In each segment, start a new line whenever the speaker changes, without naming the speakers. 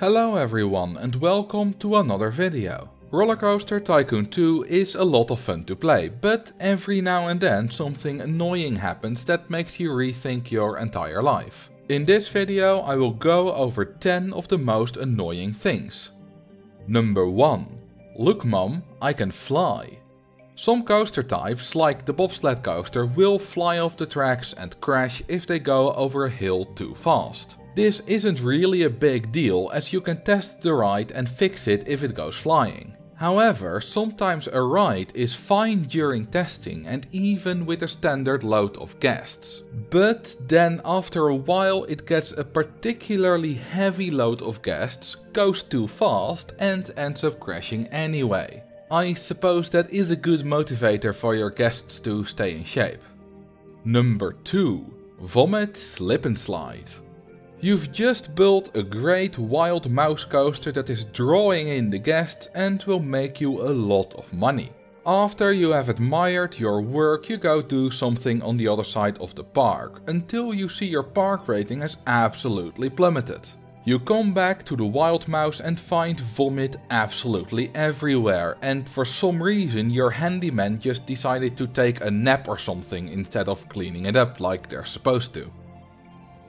Hello everyone and welcome to another video. Rollercoaster Tycoon 2 is a lot of fun to play, but every now and then something annoying happens that makes you rethink your entire life. In this video I will go over 10 of the most annoying things. Number 1. Look mom, I can fly. Some coaster types, like the bobsled coaster, will fly off the tracks and crash if they go over a hill too fast. This isn't really a big deal as you can test the ride and fix it if it goes flying. However, sometimes a ride is fine during testing and even with a standard load of guests. But then after a while it gets a particularly heavy load of guests, goes too fast and ends up crashing anyway. I suppose that is a good motivator for your guests to stay in shape. Number 2. Vomit Slip and Slide. You've just built a great wild mouse coaster that is drawing in the guests and will make you a lot of money. After you have admired your work you go do something on the other side of the park, until you see your park rating has absolutely plummeted. You come back to the wild mouse and find vomit absolutely everywhere and for some reason your handyman just decided to take a nap or something instead of cleaning it up like they're supposed to.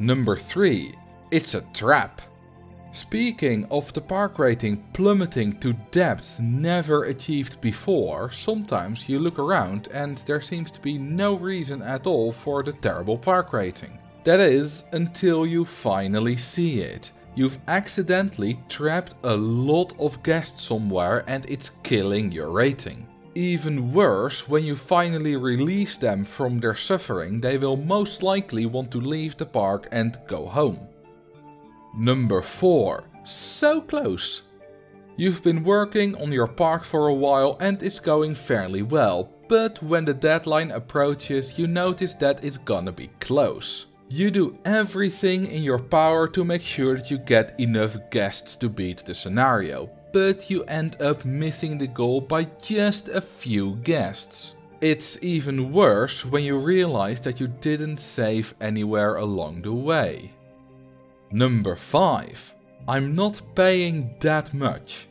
Number 3. It's a trap. Speaking of the park rating plummeting to depths never achieved before, sometimes you look around and there seems to be no reason at all for the terrible park rating. That is, until you finally see it. You've accidentally trapped a lot of guests somewhere and it's killing your rating. Even worse, when you finally release them from their suffering, they will most likely want to leave the park and go home. Number 4. So close! You've been working on your park for a while and it's going fairly well, but when the deadline approaches you notice that it's gonna be close. You do everything in your power to make sure that you get enough guests to beat the scenario, but you end up missing the goal by just a few guests. It's even worse when you realize that you didn't save anywhere along the way. Number 5. I'm not paying that much.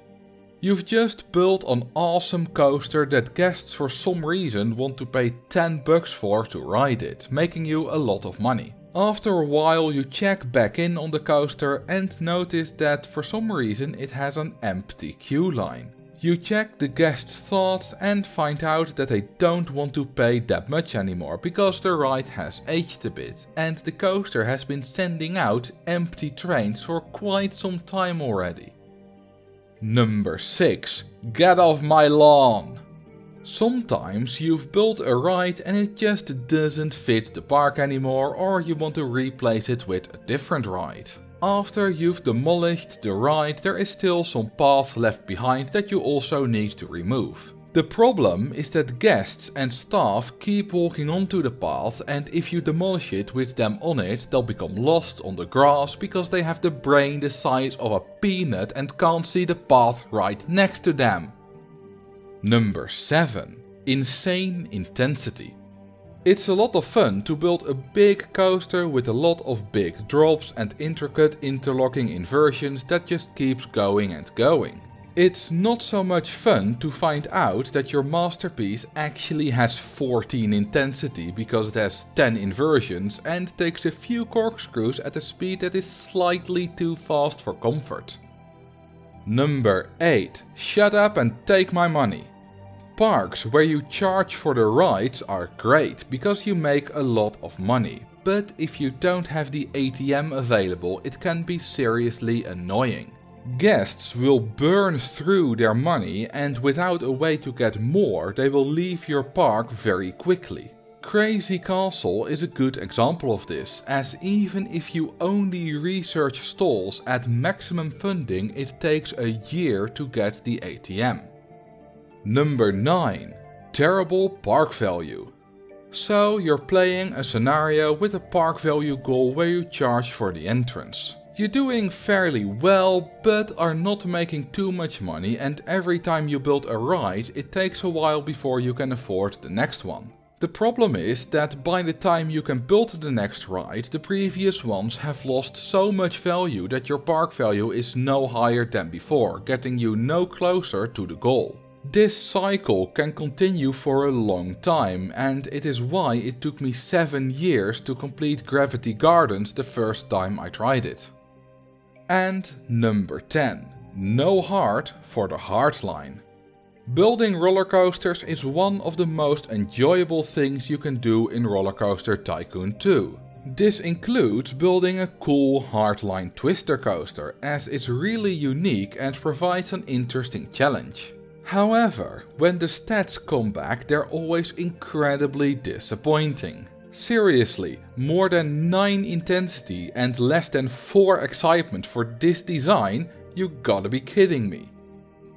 You've just built an awesome coaster that guests for some reason want to pay 10 bucks for to ride it, making you a lot of money. After a while you check back in on the coaster and notice that for some reason it has an empty queue line. You check the guests' thoughts and find out that they don't want to pay that much anymore because the ride has aged a bit and the coaster has been sending out empty trains for quite some time already. Number 6. Get off my lawn! Sometimes you've built a ride and it just doesn't fit the park anymore or you want to replace it with a different ride. After you've demolished the ride there is still some path left behind that you also need to remove. The problem is that guests and staff keep walking onto the path and if you demolish it with them on it they'll become lost on the grass because they have the brain the size of a peanut and can't see the path right next to them. Number 7. Insane Intensity it's a lot of fun to build a big coaster with a lot of big drops and intricate interlocking inversions that just keeps going and going. It's not so much fun to find out that your masterpiece actually has 14 intensity because it has 10 inversions and takes a few corkscrews at a speed that is slightly too fast for comfort. Number 8. Shut up and take my money. Parks where you charge for the rides are great because you make a lot of money. But if you don't have the ATM available it can be seriously annoying. Guests will burn through their money and without a way to get more they will leave your park very quickly. Crazy Castle is a good example of this, as even if you only research stalls at maximum funding it takes a year to get the ATM. Number 9. Terrible park value. So you're playing a scenario with a park value goal where you charge for the entrance. You're doing fairly well, but are not making too much money and every time you build a ride it takes a while before you can afford the next one. The problem is that by the time you can build the next ride, the previous ones have lost so much value that your park value is no higher than before, getting you no closer to the goal. This cycle can continue for a long time and it is why it took me 7 years to complete Gravity Gardens the first time I tried it. And number 10. No heart for the heartline. Building roller coasters is one of the most enjoyable things you can do in Roller Coaster Tycoon 2. This includes building a cool heartline twister coaster as it's really unique and provides an interesting challenge. However, when the stats come back they're always incredibly disappointing. Seriously, more than 9 intensity and less than 4 excitement for this design? You gotta be kidding me.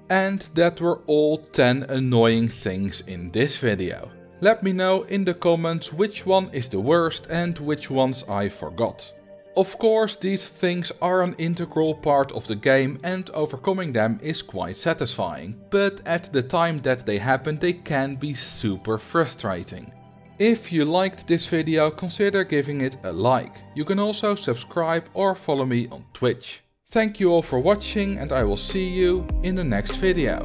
And that were all 10 annoying things in this video. Let me know in the comments which one is the worst and which ones I forgot. Of course these things are an integral part of the game and overcoming them is quite satisfying, but at the time that they happen they can be super frustrating. If you liked this video consider giving it a like. You can also subscribe or follow me on Twitch. Thank you all for watching and I will see you in the next video.